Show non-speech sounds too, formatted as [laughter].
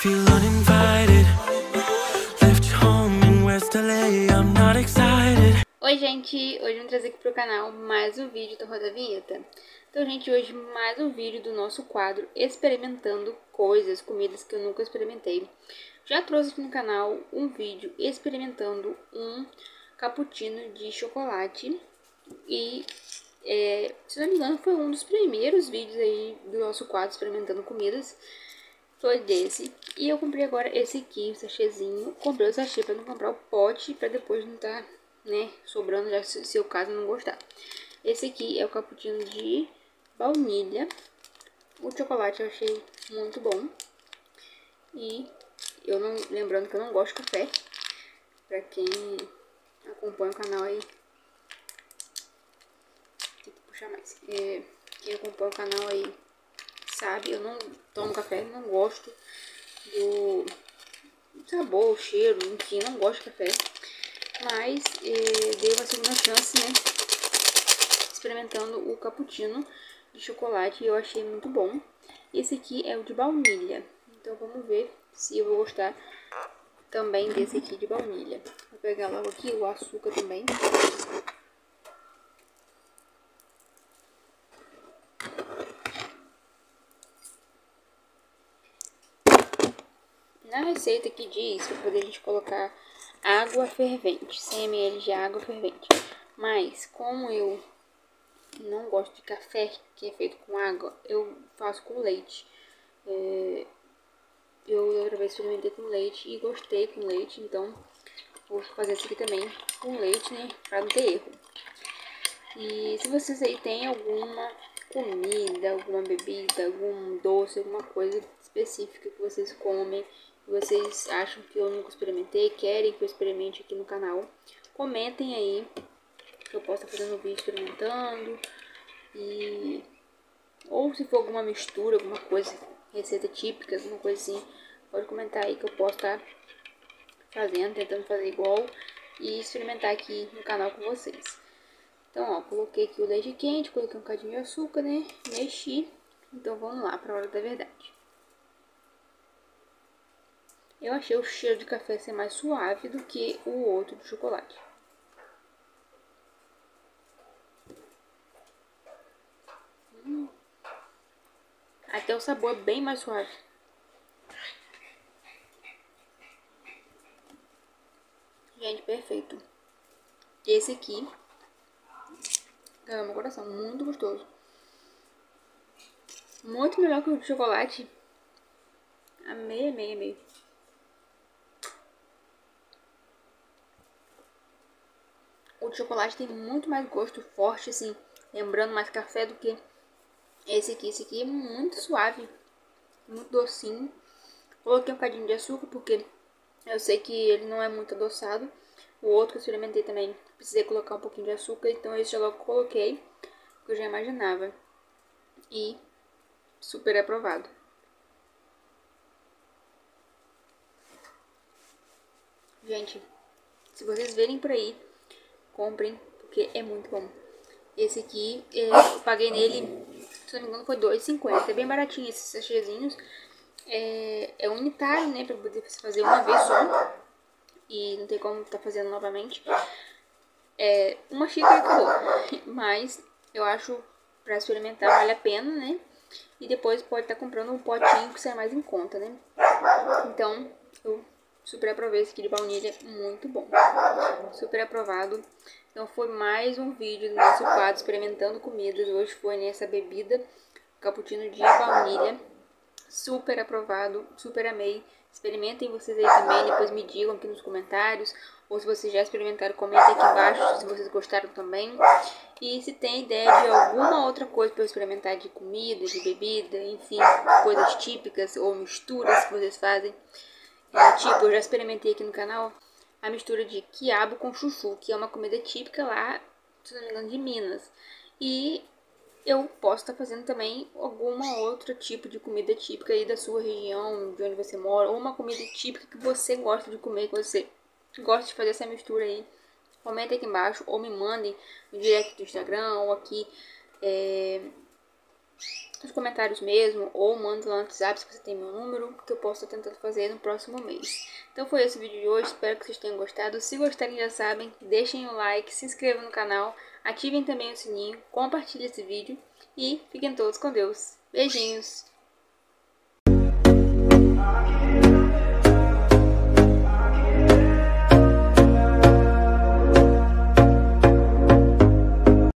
feel uninvited. Left home in West LA, I'm not excited. Oi, gente! Hoje vou trazer aqui pro canal mais um vídeo do Roda Vinheta. Então, gente, hoje mais um vídeo do nosso quadro Experimentando Coisas, Comidas que eu nunca experimentei. Já trouxe aqui no canal um vídeo experimentando um cappuccino de chocolate e é, se não me engano, foi um dos primeiros vídeos aí do nosso quadro experimentando comidas. Foi desse. E eu comprei agora esse aqui, o sachêzinho. Comprei o sachê pra não comprar o pote, pra depois não. Tá né, sobrando, já se, se caso não gostar. Esse aqui é o cappuccino de baunilha. O chocolate eu achei muito bom. E eu não, lembrando que eu não gosto de café. Pra quem acompanha o canal aí. Tem que puxar mais. É, quem acompanha o canal aí sabe, eu não tomo café, não gosto do sabor, cheiro, enfim, não gosto de café. Mas eh, dei uma segunda chance, né? Experimentando o cappuccino de chocolate e eu achei muito bom. Esse aqui é o de baunilha. Então vamos ver se eu vou gostar também desse aqui de baunilha. Vou pegar logo aqui o açúcar também. Na receita que diz para poder a gente colocar água fervente, 100 ml de água fervente. Mas como eu não gosto de café que é feito com água, eu faço com leite. É, eu outra vez experimentei com leite e gostei com leite, então vou fazer isso aqui também com leite, né, pra não ter erro. E se vocês aí têm alguma comida, alguma bebida, algum doce, alguma coisa específica que vocês comem vocês acham que eu nunca experimentei, querem que eu experimente aqui no canal, comentem aí que eu posso estar fazendo um vídeo experimentando e ou se for alguma mistura, alguma coisa, receita típica, alguma coisa assim, pode comentar aí que eu posso estar fazendo, tentando fazer igual e experimentar aqui no canal com vocês. Então, ó, coloquei aqui o leite quente, coloquei um cadinho de açúcar, né? Mexi. Então, vamos lá para a hora da verdade. Eu achei o cheiro de café ser mais suave do que o outro de chocolate. Hum. Até o sabor é bem mais suave. Gente, perfeito. Esse aqui ganhou meu coração. Muito gostoso. Muito melhor que o de chocolate. Amei, amei, amei. O de chocolate tem muito mais gosto forte, assim, lembrando mais café do que esse aqui. Esse aqui é muito suave, muito docinho. Coloquei um cadinho de açúcar porque eu sei que ele não é muito adoçado. O outro que eu experimentei também, precisei colocar um pouquinho de açúcar, então esse eu logo coloquei, porque eu já imaginava. E super aprovado. Gente, se vocês verem por aí comprem, porque é muito bom. Esse aqui, é, eu paguei nele, se não me engano, foi R$2,50. É bem baratinho esses sachêzinhos. É, é unitário, né, pra poder fazer uma vez só. E não tem como tá fazendo novamente. É, uma xícara acabou. [laughs] Mas eu acho pra experimentar vale a pena, né? E depois pode estar tá comprando um potinho que sai mais em conta, né? Então, eu Super aprovei esse aqui de baunilha, muito bom. Super aprovado. Então foi mais um vídeo do nosso quadro experimentando comidas. Hoje foi nessa bebida, cappuccino de baunilha. Super aprovado, super amei. Experimentem vocês aí também, depois me digam aqui nos comentários. Ou se vocês já experimentaram, comentem aqui embaixo se vocês gostaram também. E se tem ideia de alguma outra coisa para eu experimentar de comida, de bebida, enfim, coisas típicas ou misturas que vocês fazem. Tipo, eu já experimentei aqui no canal a mistura de quiabo com chuchu, que é uma comida típica lá, se não me engano, de Minas. E eu posso estar tá fazendo também alguma outro tipo de comida típica aí da sua região, de onde você mora, ou uma comida típica que você gosta de comer, que você gosta de fazer essa mistura aí. Comenta aqui embaixo ou me mandem no direct do Instagram ou aqui é, nos comentários mesmo, ou manda lá no WhatsApp se você tem meu número, que eu posso estar tentando fazer no próximo mês. Então foi esse o vídeo de hoje, espero que vocês tenham gostado. Se gostarem já sabem, deixem o like, se inscrevam no canal, ativem também o sininho, compartilhem esse vídeo e fiquem todos com Deus. Beijinhos!